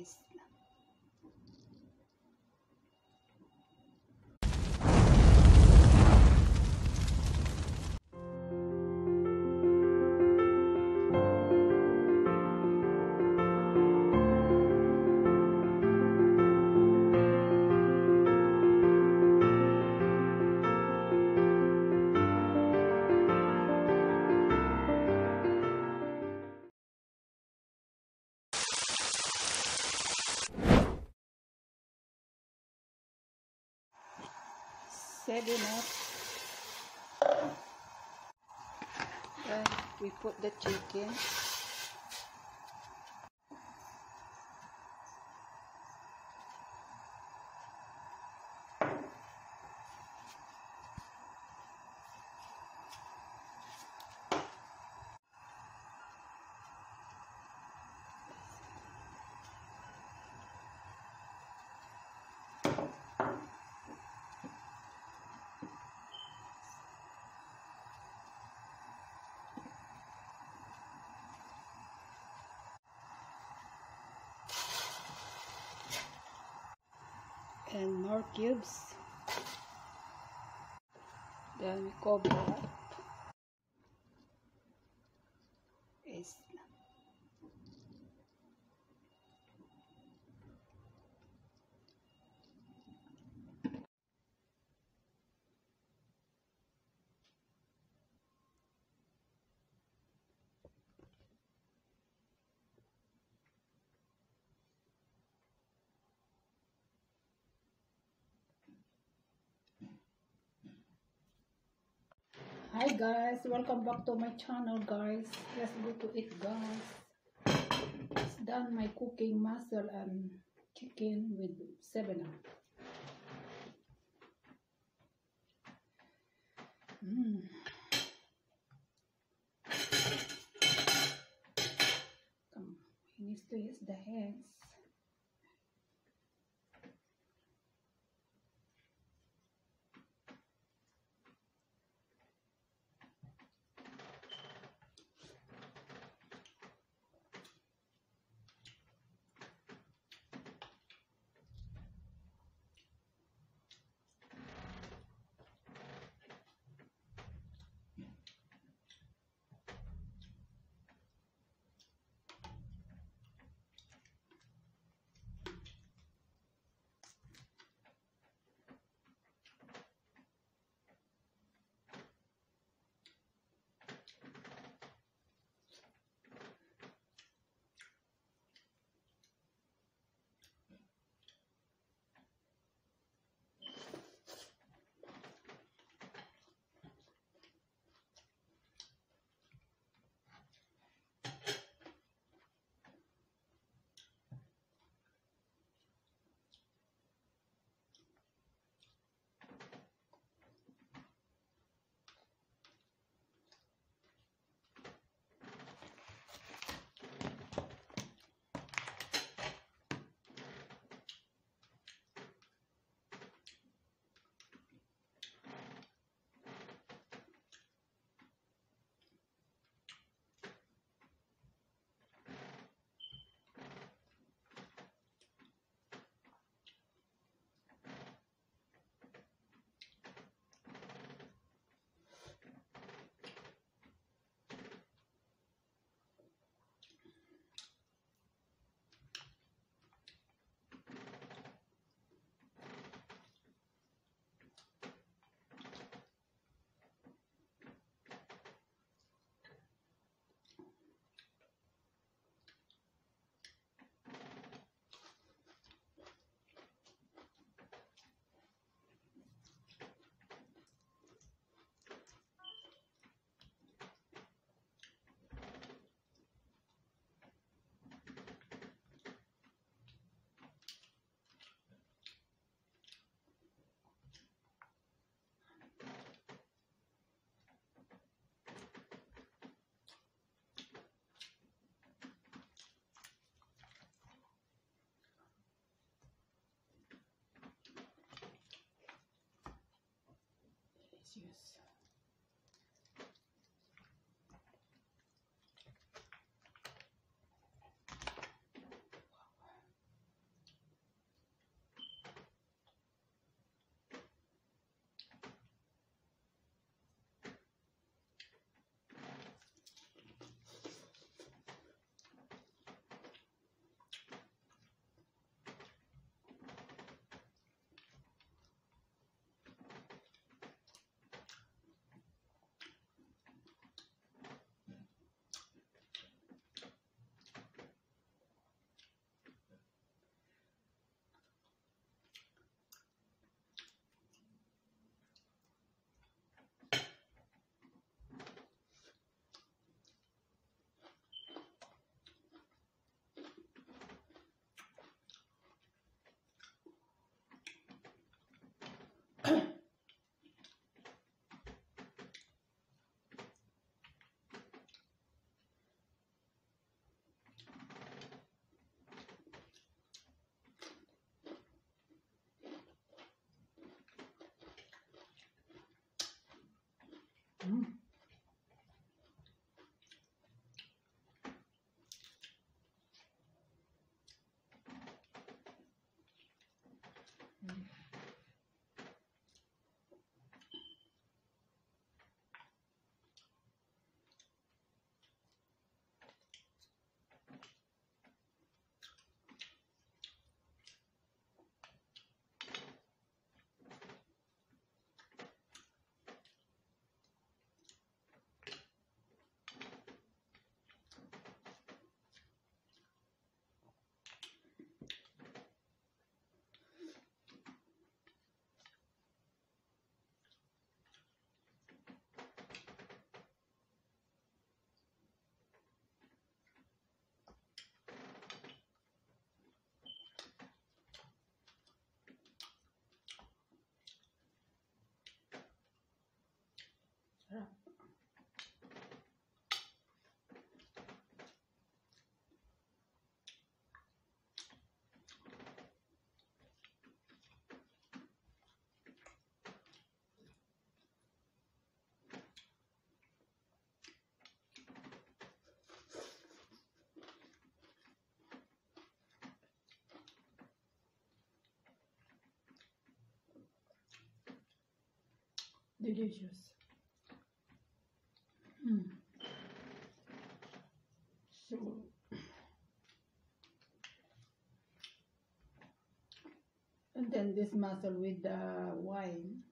is seven up. Then we put the chicken. More cubes then we cover up is hi guys. Welcome back to my channel guys. Let's go to eat guys. It's done my cooking mussel and chicken with seven up. Mm. come he needs to use the hands delicious. Delicious. Mm. So and then this mussel with the wine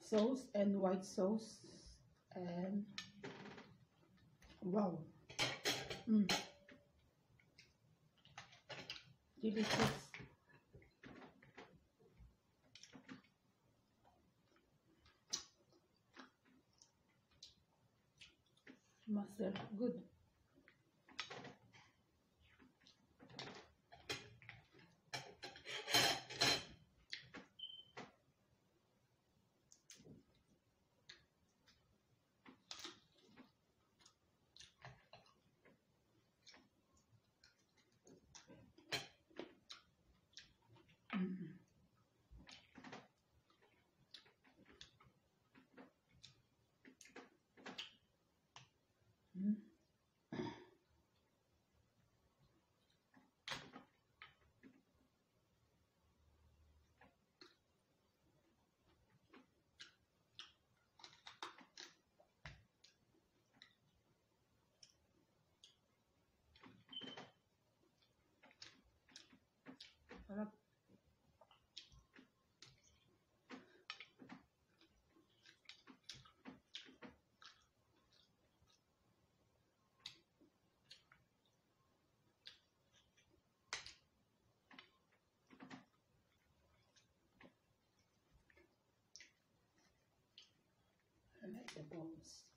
sauce and white sauce and wow mm. delicious mussel good the bones.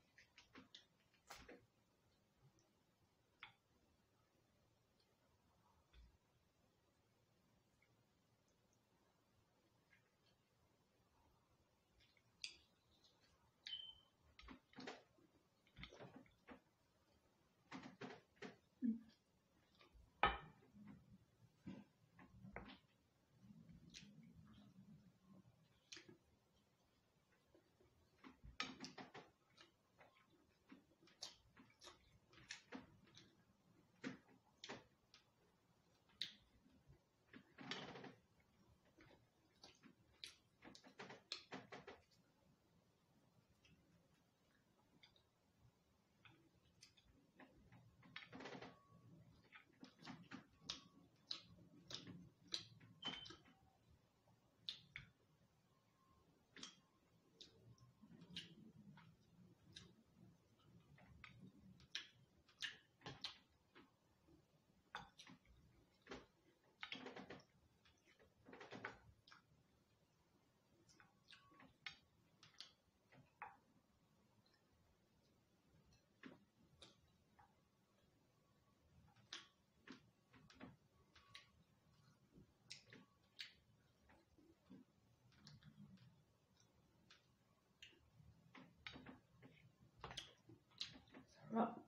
Sarap.